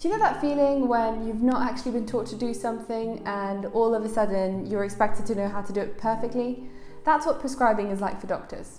Do you know that feeling when you've not actually been taught to do something and all of a sudden you're expected to know how to do it perfectly? That's what prescribing is like for doctors.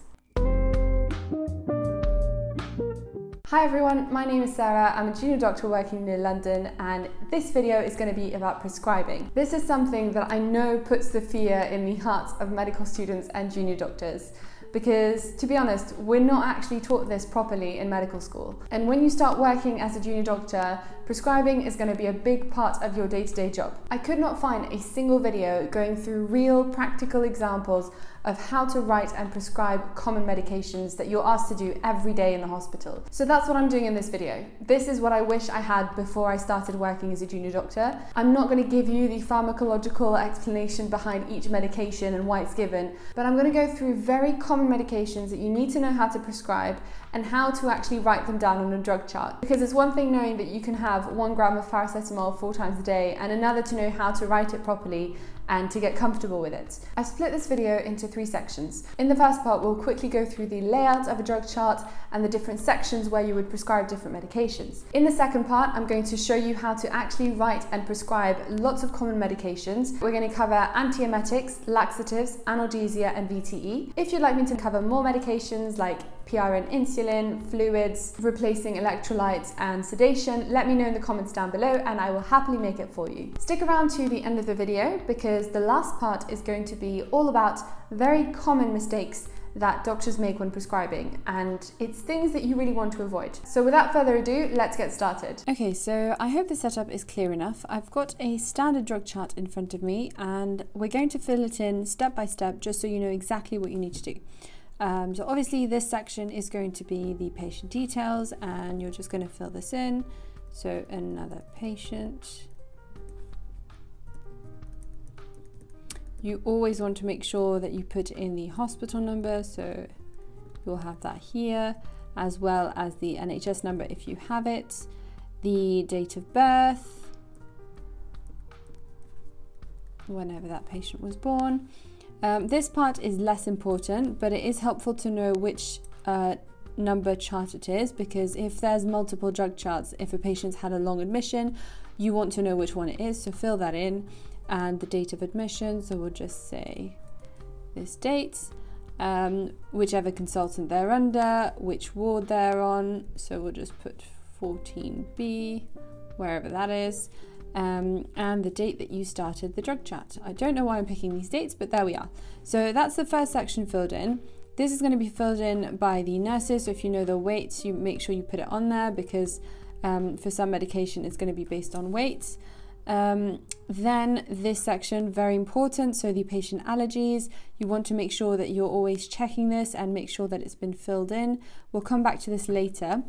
Hi everyone, my name is Sarah. I'm a junior doctor working near London and this video is going to be about prescribing. This is something that I know puts the fear in the hearts of medical students and junior doctors because to be honest, we're not actually taught this properly in medical school. And when you start working as a junior doctor, prescribing is going to be a big part of your day-to-day job. I could not find a single video going through real practical examples of how to write and prescribe common medications that you're asked to do every day in the hospital. So that's what I'm doing in this video. This is what I wish I had before I started working as a junior doctor. I'm not going to give you the pharmacological explanation behind each medication and why it's given, but I'm going to go through very common medications that you need to know how to prescribe and how to actually write them down on a drug chart. Because it's one thing knowing that you can have have one gram of paracetamol four times a day and another to know how to write it properly and to get comfortable with it. I've split this video into three sections. In the first part, we'll quickly go through the layout of a drug chart and the different sections where you would prescribe different medications. In the second part, I'm going to show you how to actually write and prescribe lots of common medications. We're going to cover antiemetics, laxatives, analgesia, and VTE. If you'd like me to cover more medications like PRN insulin, fluids, replacing electrolytes and sedation, let me know in the comments down below and I will happily make it for you. Stick around to the end of the video because the last part is going to be all about very common mistakes that doctors make when prescribing and it's things that you really want to avoid. So without further ado, let's get started. Okay, so I hope the setup is clear enough. I've got a standard drug chart in front of me and we're going to fill it in step by step just so you know exactly what you need to do. Um, so obviously this section is going to be the patient details and you're just going to fill this in. So another patient. You always want to make sure that you put in the hospital number. So you'll have that here as well as the NHS number if you have it, the date of birth, whenever that patient was born, um, this part is less important, but it is helpful to know which uh, number chart it is because if there's multiple drug charts, if a patient's had a long admission, you want to know which one it is, so fill that in. And the date of admission, so we'll just say this date, um, whichever consultant they're under, which ward they're on, so we'll just put 14B, wherever that is um, and the date that you started the drug chart. I don't know why I'm picking these dates, but there we are. So that's the first section filled in. This is going to be filled in by the nurses. So if you know the weights, you make sure you put it on there because um, for some medication it's going to be based on weights. Um, then this section, very important, so the patient allergies, you want to make sure that you're always checking this and make sure that it's been filled in. We'll come back to this later.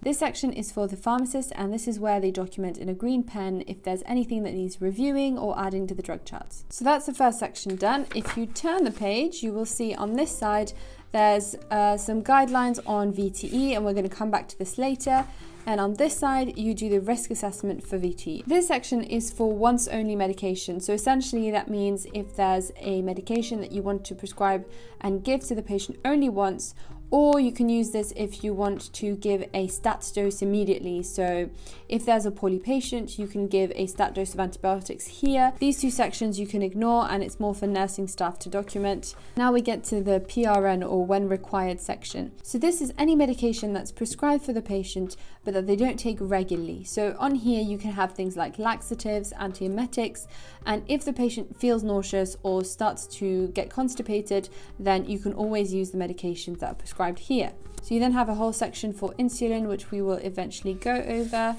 This section is for the pharmacist and this is where they document in a green pen if there's anything that needs reviewing or adding to the drug charts. So that's the first section done. If you turn the page, you will see on this side there's uh, some guidelines on VTE and we're going to come back to this later. And on this side, you do the risk assessment for VTE. This section is for once only medication. So essentially that means if there's a medication that you want to prescribe and give to the patient only once or you can use this if you want to give a stat dose immediately. So if there's a poorly patient, you can give a stat dose of antibiotics here. These two sections you can ignore and it's more for nursing staff to document. Now we get to the PRN or when required section. So this is any medication that's prescribed for the patient but that they don't take regularly. So on here you can have things like laxatives, antiemetics, and if the patient feels nauseous or starts to get constipated, then you can always use the medications that are prescribed described here. So you then have a whole section for insulin, which we will eventually go over.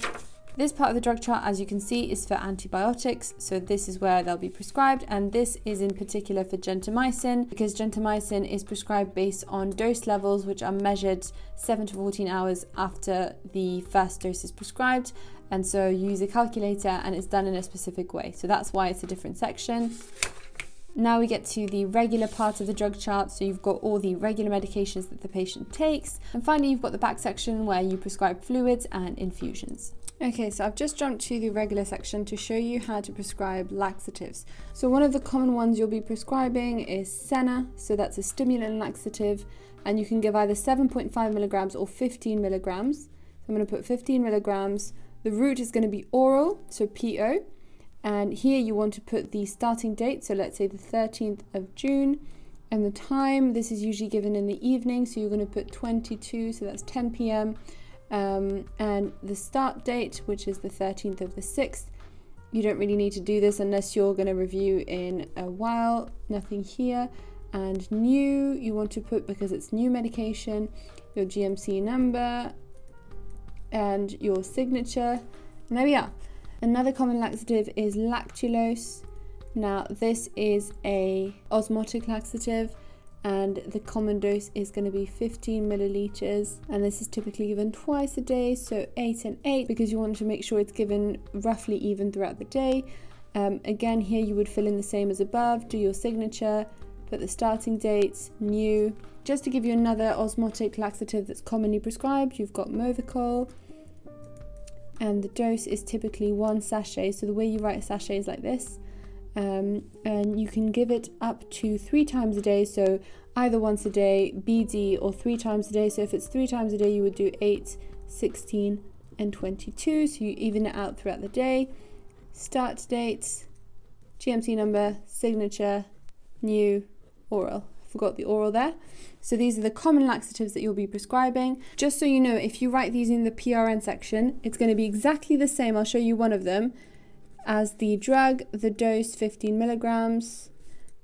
This part of the drug chart, as you can see, is for antibiotics. So this is where they'll be prescribed. And this is in particular for gentamicin because gentamicin is prescribed based on dose levels, which are measured 7 to 14 hours after the first dose is prescribed. And so you use a calculator and it's done in a specific way. So that's why it's a different section. Now we get to the regular part of the drug chart. So you've got all the regular medications that the patient takes. And finally, you've got the back section where you prescribe fluids and infusions. Okay, so I've just jumped to the regular section to show you how to prescribe laxatives. So one of the common ones you'll be prescribing is Senna, so that's a stimulant laxative, and you can give either 7.5 milligrams or 15 milligrams. So I'm going to put 15 milligrams The route is going to be oral, so PO. And here you want to put the starting date, so let's say the 13th of June. And the time, this is usually given in the evening, so you're going to put 22, so that's 10 p.m. Um, and the start date, which is the 13th of the 6th. You don't really need to do this unless you're going to review in a while. Nothing here. And new, you want to put because it's new medication, your GMC number and your signature. And there we are. Another common laxative is lactulose. Now this is a osmotic laxative and the common dose is going to be 15 milliliters and this is typically given twice a day so 8 and 8 because you want to make sure it's given roughly even throughout the day. Um, again here you would fill in the same as above do your signature put the starting date new. Just to give you another osmotic laxative that's commonly prescribed you've got movicol and the dose is typically one sachet so the way you write a sachet is like this um, and you can give it up to three times a day. So either once a day, BD, or three times a day. So if it's three times a day, you would do 8, 16, and 22. So you even it out throughout the day. Start date, GMC number, signature, new, oral. Forgot the oral there. So these are the common laxatives that you'll be prescribing. Just so you know, if you write these in the PRN section, it's going to be exactly the same. I'll show you one of them as the drug, the dose 15 milligrams,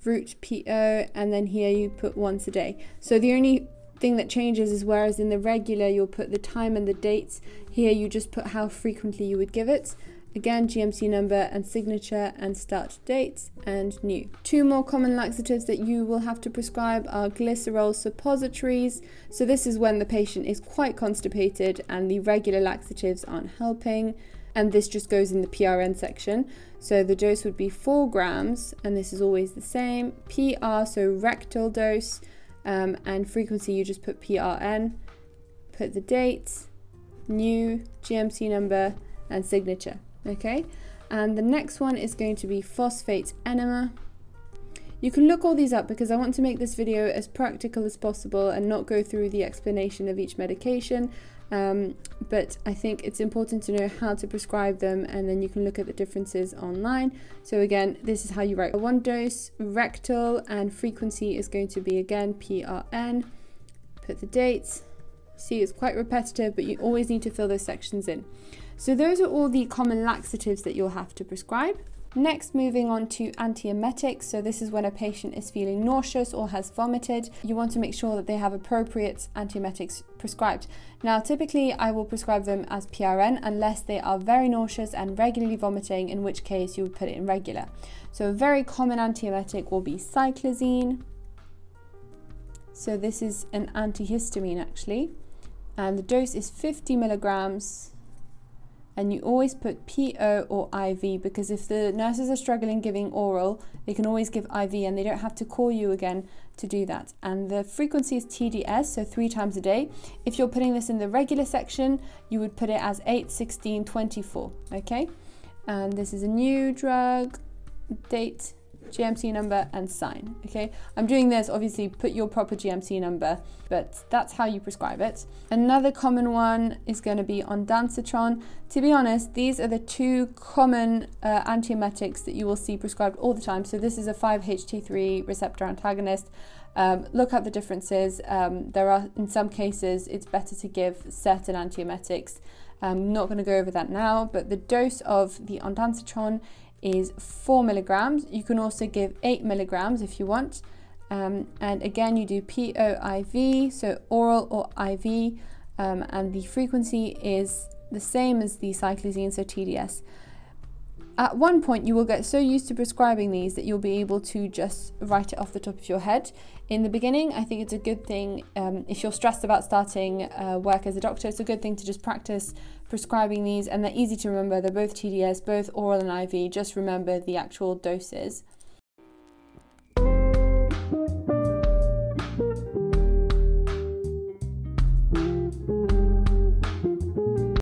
route PO, and then here you put once a day. So the only thing that changes is whereas in the regular you'll put the time and the dates, here you just put how frequently you would give it. Again, GMC number and signature and start date and new. Two more common laxatives that you will have to prescribe are glycerol suppositories. So this is when the patient is quite constipated and the regular laxatives aren't helping and this just goes in the PRN section. So the dose would be 4 grams, and this is always the same. PR, so rectal dose, um, and frequency, you just put PRN, put the date, new, GMC number, and signature. Okay, and the next one is going to be phosphate enema. You can look all these up because I want to make this video as practical as possible and not go through the explanation of each medication. Um, but I think it's important to know how to prescribe them and then you can look at the differences online. So again, this is how you write one dose, rectal and frequency is going to be again PRN. Put the dates. See, it's quite repetitive, but you always need to fill those sections in. So those are all the common laxatives that you'll have to prescribe. Next, moving on to antiemetics. So this is when a patient is feeling nauseous or has vomited. You want to make sure that they have appropriate antiemetics prescribed. Now, typically I will prescribe them as PRN unless they are very nauseous and regularly vomiting, in which case you would put it in regular. So a very common antiemetic will be cyclizine. So this is an antihistamine actually. And the dose is 50 milligrams and you always put PO or IV because if the nurses are struggling giving oral, they can always give IV and they don't have to call you again to do that. And the frequency is TDS, so three times a day. If you're putting this in the regular section, you would put it as 8, 16, 24, okay? And this is a new drug, date GMC number and sign. Okay, I'm doing this obviously put your proper GMC number, but that's how you prescribe it. Another common one is going to be ondansetron. To be honest, these are the two common uh, antiemetics that you will see prescribed all the time. So this is a 5-HT3 receptor antagonist. Um, look at the differences. Um, there are, in some cases, it's better to give certain antiemetics. I'm not going to go over that now, but the dose of the ondansetron is 4 milligrams. You can also give 8 milligrams if you want. Um, and again, you do POIV, so oral or IV, um, and the frequency is the same as the cyclizine, so TDS. At one point, you will get so used to prescribing these that you'll be able to just write it off the top of your head. In the beginning, I think it's a good thing um, if you're stressed about starting uh, work as a doctor, it's a good thing to just practice prescribing these, and they're easy to remember. They're both TDS, both oral and IV. Just remember the actual doses.